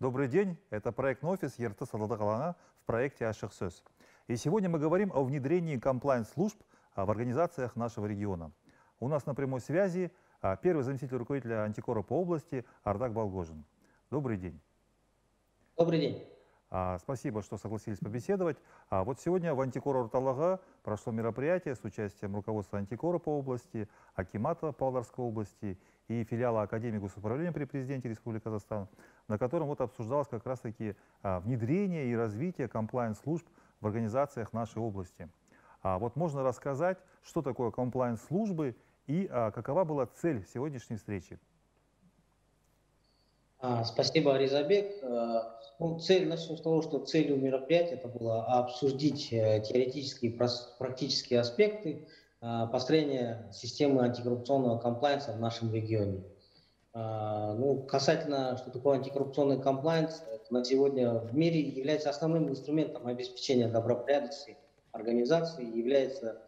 Добрый день, это проектный офис Ерты Саладакалана в проекте Аших Сөз. И сегодня мы говорим о внедрении комплайнс-служб а, в организациях нашего региона. У нас на прямой связи а, первый заместитель руководителя антикора по области Ардак Балгожин. Добрый день. Добрый день. А, спасибо, что согласились побеседовать. А вот сегодня в антикора Урталага прошло мероприятие с участием руководства антикора по области, Акимата Павловской области и филиала Академии госуправления при президенте Республики Казахстан, на котором вот обсуждалось как раз-таки а, внедрение и развитие комплайнс-служб в организациях нашей области. А вот можно рассказать, что такое комплайнс-службы и а, какова была цель сегодняшней встречи? А, спасибо, Аризабек. А, ну, цель, начну с того, что целью мероприятия это было обсудить э, теоретические и практические аспекты а, построения системы антикоррупционного комплайнса в нашем регионе. Ну, касательно, что такое антикоррупционный комплайнс, на сегодня в мире является основным инструментом обеспечения добропорядочности организации, является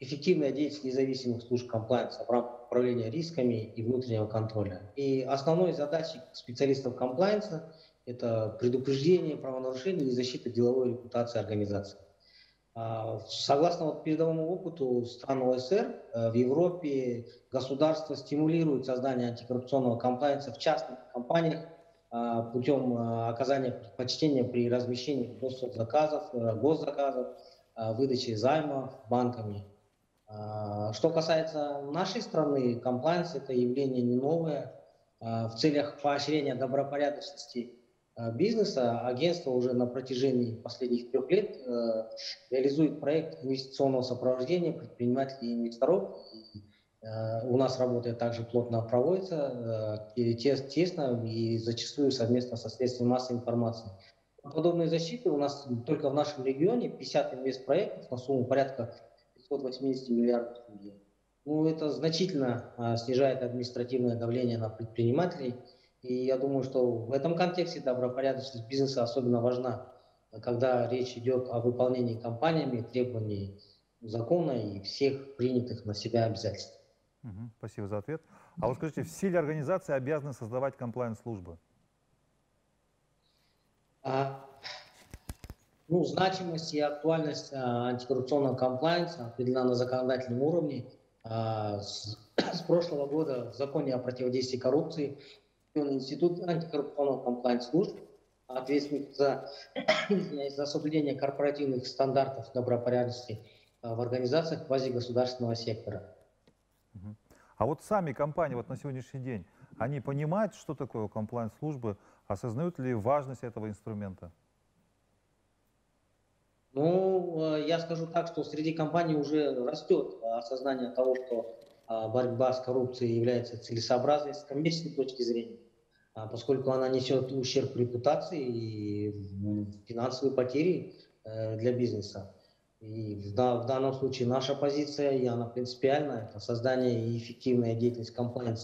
эффективная деятельность независимых служб комплайнса в рамках управления рисками и внутреннего контроля. И основной задачей специалистов комплайнса – это предупреждение правонарушений и защита деловой репутации организации. А, согласно вот передовому опыту стран ОСР, э, в Европе государство стимулирует создание антикоррупционного комплайнса в частных компаниях а, путем э, оказания предпочтения при размещении госзаказов, э, госзаказов, выдаче займов банками. А, что касается нашей страны, комплайнс – это явление не новое. А, в целях поощрения добропорядочности а, бизнеса агентство уже на протяжении последних трех лет реализует проект инвестиционного сопровождения предпринимателей и инвесторов. У нас работа также плотно проводится, тесно и зачастую совместно со средствами массовой информации. Подобной защиты у нас только в нашем регионе 50 инвестпроектов на сумму порядка 580 миллиардов тенге. Ну, это значительно а, снижает административное давление на предпринимателей. И я думаю, что в этом контексте добропорядочность бизнеса особенно важна, когда речь идет о выполнении компаниями требований закона и всех принятых на себя обязательств. Угу, спасибо за ответ. А вот скажите, все ли организации обязаны создавать комплайнс-службы? А, ну, значимость и актуальность а, антикоррупционного комплайнса определена на законодательном уровне. А, с, с прошлого года в законе о противодействии коррупции Институт антикоррупционного комплайнс служб ответственный за, за соблюдение корпоративных стандартов добропорядочности а, в организациях квазигосударственного сектора. А вот сами компании вот на сегодняшний день, они понимают, что такое комплайнс-службы, осознают ли важность этого инструмента? Ну, э, я скажу так, что среди компаний уже растет осознание того, что а, борьба с коррупцией является целесообразной с коммерческой точки зрения, а, поскольку она несет ущерб репутации и финансовые потери э, для бизнеса. И в, данном случае наша позиция, и она принципиальна, это создание и эффективная деятельность компании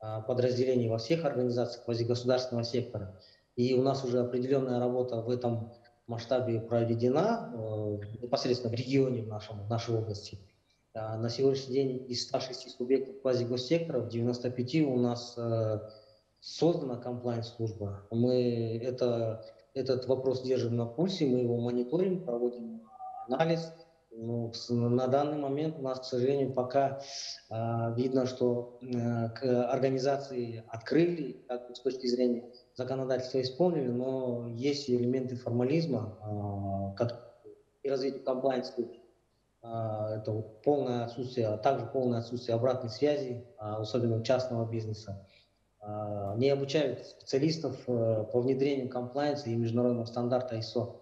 а, подразделений во всех организациях квазигосударственного сектора. И у нас уже определенная работа в этом масштабе проведена э, непосредственно в регионе в нашем, в нашей области. А на сегодняшний день из 106 субъектов квазигоссектора в 95 у нас э, создана комплайнс-служба. Мы это, этот вопрос держим на пульсе, мы его мониторим, проводим анализ. Ну, на данный момент у нас, к сожалению, пока э, видно, что э, к организации открыли, как с точки зрения законодательство исполнили, но есть элементы формализма э, и развития комплайнса. Э, это полное отсутствие, а также полное отсутствие обратной связи, э, особенно частного бизнеса. Не обучают специалистов э, по внедрению комплайнса и международного стандарта ISO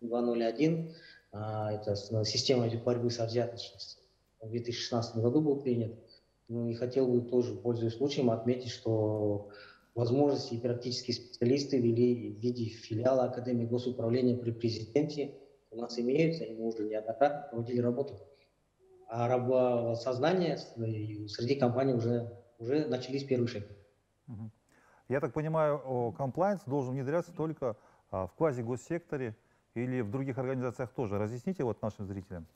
201. Э, это система борьбы с взяточностью. В 2016 году был принят. Ну и хотел бы тоже, пользуясь случаем, отметить, что возможности и практические специалисты вели в виде филиала Академии госуправления при президенте. У нас имеются, и мы уже неоднократно проводили работу. А рабо сознание среди компаний уже, уже начались первые шаги. Я так понимаю, комплайнс должен внедряться только а, в квази-госсекторе или в других организациях тоже. Разъясните вот нашим зрителям.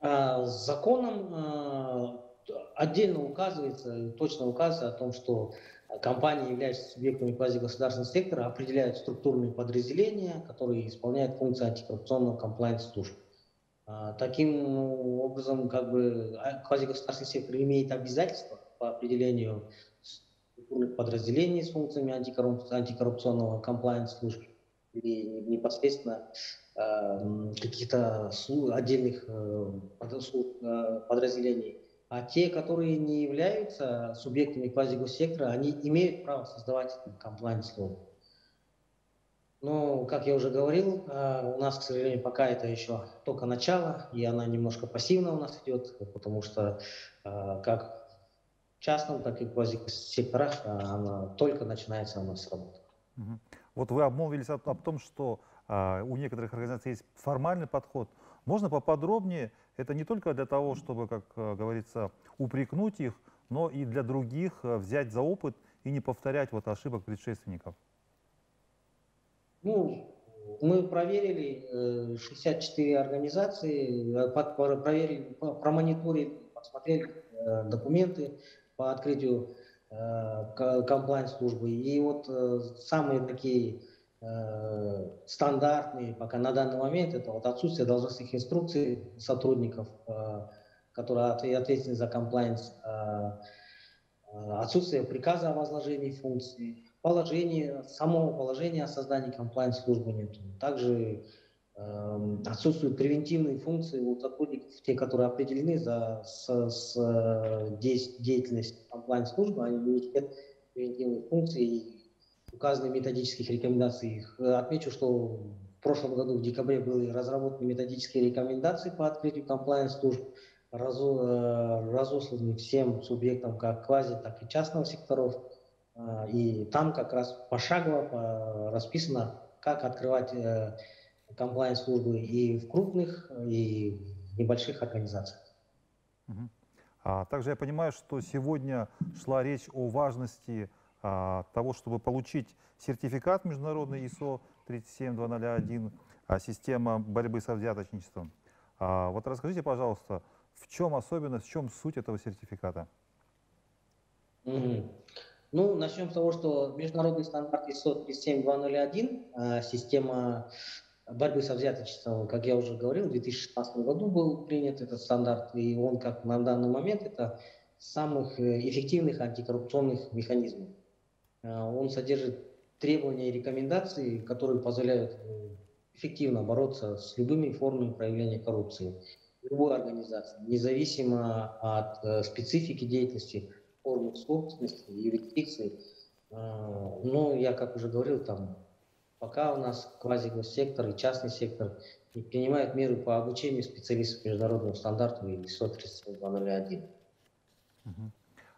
А, законом а, отдельно указывается, точно указывается о том, что компании, являющиеся субъектами квазигосударственного сектора, определяют структурные подразделения, которые исполняют функции антикоррупционного комплайнс-служб. А, таким образом, как бы а, квазигосударственный сектор имеет обязательства по определению структурных подразделений с функциями антикоррупционного комплайнс-служб или непосредственно э, каких-то отдельных э, подразделений. А те, которые не являются субъектами квазигоссектора, они имеют право создавать комплайнс-службу. Но, как я уже говорил, у нас, к сожалению, пока это еще только начало, и она немножко пассивно у нас идет, потому что как в частном, так и в квазисекторах она только начинается у нас работа. Вот вы обмолвились о, о том, что а, у некоторых организаций есть формальный подход. Можно поподробнее? Это не только для того, чтобы, как а, говорится, упрекнуть их, но и для других а, взять за опыт и не повторять вот ошибок предшественников. Ну, мы проверили 64 э, организации, э, проверили, промониторили, посмотрели э, документы по открытию Э, комплайн-службы. И вот э, самые такие э, стандартные пока на данный момент это вот отсутствие должностных инструкций сотрудников, которые ответственны за комплайнс, отсутствие приказа о возложении функций, положение, самого положения о создании комплайнс-службы нет. Также Эм, отсутствуют превентивные функции у сотрудников, те, которые определены за, с, с э, деятельностью комплайн-службы, они иметь превентивные функции и указаны методических рекомендаций. Э, отмечу, что в прошлом году в декабре были разработаны методические рекомендации по открытию комплайн-служб, э, разосланы всем субъектам как квази, так и частного секторов. И там как раз пошагово расписано, как открывать комплайнс-службы и в крупных, и в небольших организациях. А также я понимаю, что сегодня шла речь о важности того, чтобы получить сертификат международный ISO 37201, а, система борьбы со взяточничеством. А, вот расскажите, пожалуйста, в чем особенность, в чем суть этого сертификата? Ну, начнем с того, что международный стандарт ISO 37201, а, система борьбы со взяточеством, как я уже говорил, в 2016 году был принят этот стандарт, и он, как на данный момент, это самых э, эффективных антикоррупционных механизмов. Э, он содержит требования и рекомендации, которые позволяют э, эффективно бороться с любыми формами проявления коррупции любой организации, независимо от специфики деятельности, формы собственности, юрисдикции. Но я, как уже говорил, там Пока у нас квазигоссектор и частный сектор не принимают меры по обучению специалистов международного стандарта ISO 37201. Угу.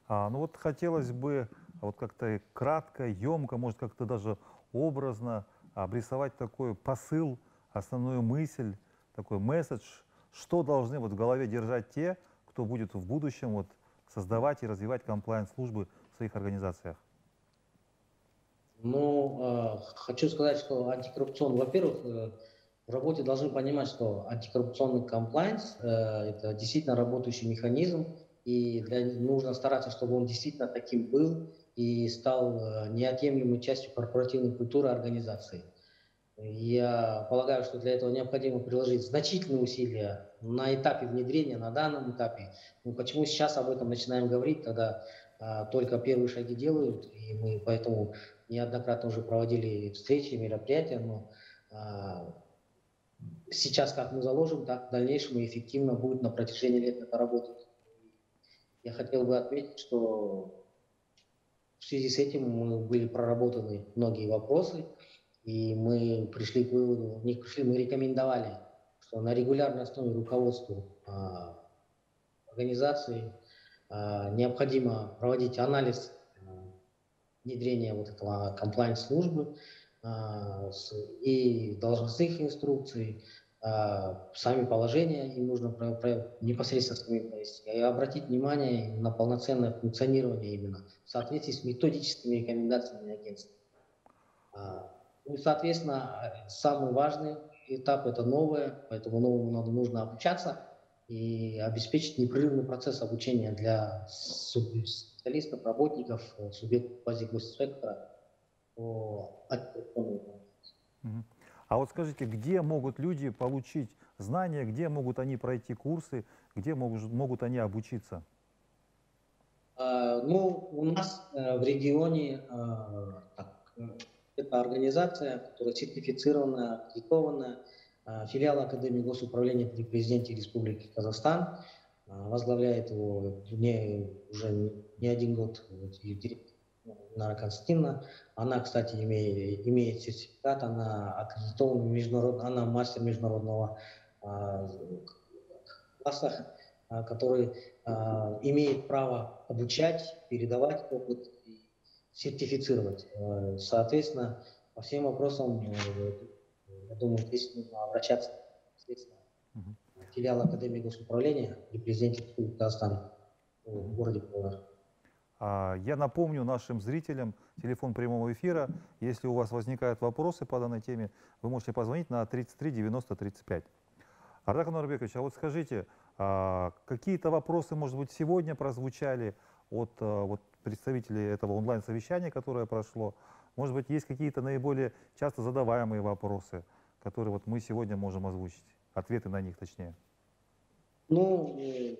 А, ну вот хотелось бы вот как-то кратко, емко, может как-то даже образно обрисовать такой посыл, основную мысль, такой месседж, что должны вот в голове держать те, кто будет в будущем вот создавать и развивать комплайнс-службы в своих организациях. Ну, э, хочу сказать, что антикоррупционный, во-первых, э, в работе должны понимать, что антикоррупционный комплайнс э, это действительно работающий механизм, и для, нужно стараться, чтобы он действительно таким был и стал э, неотъемлемой частью корпоративной культуры организации. Я полагаю, что для этого необходимо приложить значительные усилия на этапе внедрения, на данном этапе. Ну, почему сейчас об этом начинаем говорить, когда а, только первые шаги делают, и мы поэтому неоднократно уже проводили встречи, мероприятия, но а, сейчас как мы заложим, так в дальнейшем и эффективно будет на протяжении лет это работать. Я хотел бы отметить, что в связи с этим мы были проработаны многие вопросы, и мы пришли к выводу, не пришли, мы рекомендовали, что на регулярной основе руководству а, организации а, необходимо проводить анализ внедрения вот этого комплайнс-службы а, и должностных инструкций, сами положения им нужно непосредственно провести, и обратить внимание на полноценное функционирование именно в соответствии с методическими рекомендациями агентства. А, ну, соответственно, самый важный этап – это новое, поэтому новому надо, нужно обучаться и обеспечить непрерывный процесс обучения для специалистов, работников, субъектов базе госсектора по. А вот скажите, где могут люди получить знания, где могут они пройти курсы, где могут, могут они обучиться? Ну, у нас э, в регионе э, так, э, это организация, которая сертифицирована, аккредитована, филиал Академии госуправления при президенте Республики Казахстан. Возглавляет его не, уже не- один год директор Нара Константиновна. Она, кстати, имеет, имеет сертификат, она аккредитована международно, она мастер международного класса, который а, имеет право обучать, передавать опыт и сертифицировать. Э, Соответственно, по всем вопросам, э, я думаю, здесь нужно обращаться непосредственно в филиал Академии госуправления при президенте Республики Казахстан в городе Павлодар. А, Я напомню нашим зрителям телефон прямого эфира. Если у вас возникают вопросы по данной теме, вы можете позвонить на 33 90 35. Ардак Нурбекович, а вот скажите, а, какие-то вопросы, может быть, сегодня прозвучали от а, вот, представителей этого онлайн-совещания, которое прошло? Может быть, есть какие-то наиболее часто задаваемые вопросы, которые вот мы сегодня можем озвучить? Ответы на них, точнее. Ну, э,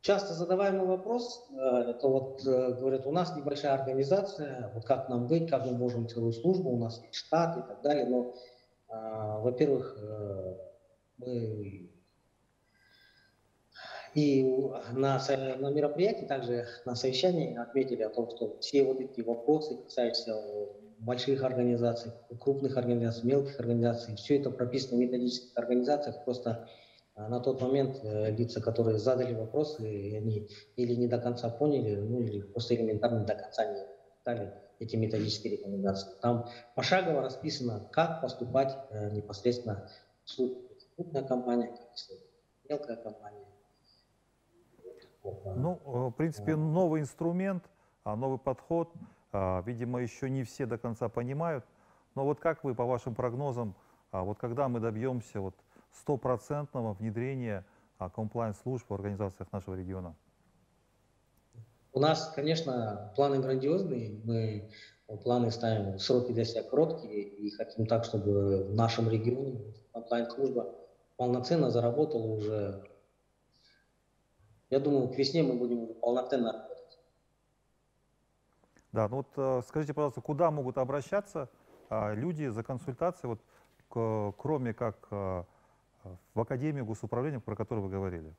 часто задаваемый вопрос, э, это вот, э, говорят, у нас небольшая организация, вот как нам быть, как мы можем целую службу, у нас есть штат и так далее, но, а, во-первых, э, мы и на, на мероприятии, также на совещании отметили о том, что все вот эти вопросы, касающиеся больших организаций, крупных организаций, мелких организаций, все это прописано в методических организациях, просто а на тот момент э, лица, которые задали вопросы, они или не до конца поняли, ну или просто элементарно до конца не дали эти методические рекомендации. Там пошагово расписано, как поступать э, непосредственно в крупная компания, мелкая компания. Ну, э, в принципе, новый инструмент, а, новый подход. а, Видимо, еще не все до конца понимают. Но вот как вы, по вашим прогнозам, а, вот когда мы добьемся вот стопроцентного внедрения комплайн-служб в организациях нашего региона? У нас, конечно, планы грандиозные. Мы планы ставим, сроки для себя короткие и хотим так, чтобы в нашем регионе онлайн-служба полноценно заработала уже. Я думаю, к весне мы будем уже полноценно работать. Да, ну вот э, скажите, пожалуйста, куда могут обращаться а, люди за консультацией, вот, к- кроме как а, в Академию госуправления, про которую вы говорили?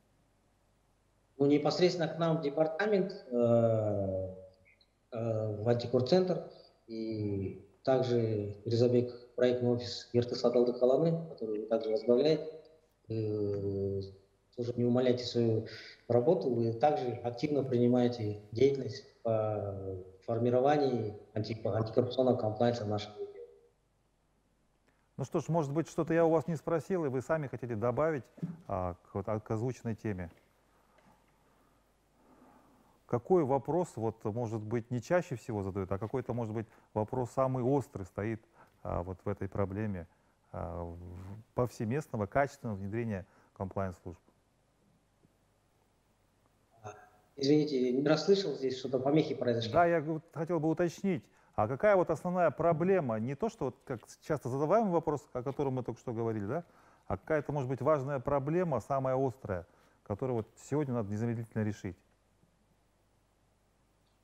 Ну, непосредственно к нам в департамент, э, э, в антикорцентр, и также Резабек, проектный офис Ертыс Адалдык Каланы, который также возглавляет. Э, тоже не умаляйте свою работу, вы также активно принимаете деятельность по формированию анти- антикоррупционного комплайнса в нашем регионе. Ну что ж, может быть, что-то я у вас не спросил, и вы сами хотели добавить а, к, вот, а, к озвученной теме. Какой вопрос, вот, может быть, не чаще всего задают, а какой-то, может быть, вопрос самый острый стоит а, вот в этой проблеме а, повсеместного, качественного внедрения комплайнс-служб? Извините, не расслышал здесь, что-то помехи произошли. Да, я хотел бы уточнить, а какая вот основная проблема, не то, что вот как часто задаваемый вопрос, о котором мы только что говорили, да, а какая-то, может быть, важная проблема, самая острая, которую вот сегодня надо незамедлительно решить?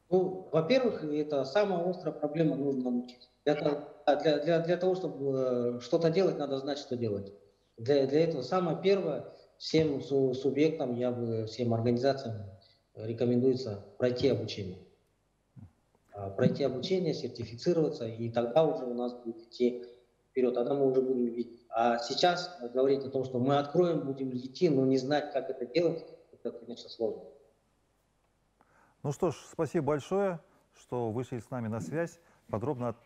Ну, во-первых, это самая острая проблема, нужно научиться. Для, того- а для, для, для того, чтобы э, что-то делать, надо знать, что делать. Для, для этого самое первое, всем су- субъектам, я бы всем организациям рекомендуется пройти обучение. А, Пройти обучение, сертифицироваться, и тогда уже у нас будет идти вперед, тогда мы уже будем видеть. А сейчас говорить о том, что мы откроем, будем идти, но не знать, как это делать, это, конечно, сложно. Ну что ж, спасибо большое, что вышли с нами на связь, подробно от...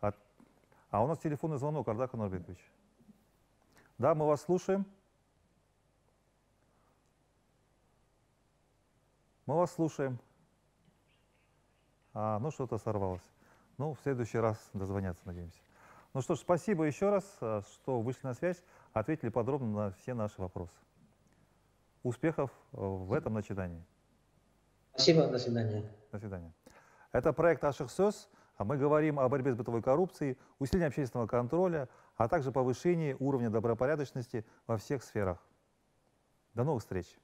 от- А у нас телефонный звонок, Ардак Норбекович. Да, мы вас слушаем. Мы вас слушаем. А, ну что-то сорвалось. Ну, в следующий раз дозвоняться, надеемся. Ну что ж, спасибо еще раз, э, что вышли на связь, ответили подробно на все наши вопросы. Успехов э, в этом начинании. Спасибо, до свидания. До свидания. Это проект «Аших СОС». А Мы говорим о борьбе с бытовой коррупцией, усилении общественного контроля, а также повышении уровня добропорядочности во всех сферах. До новых встреч!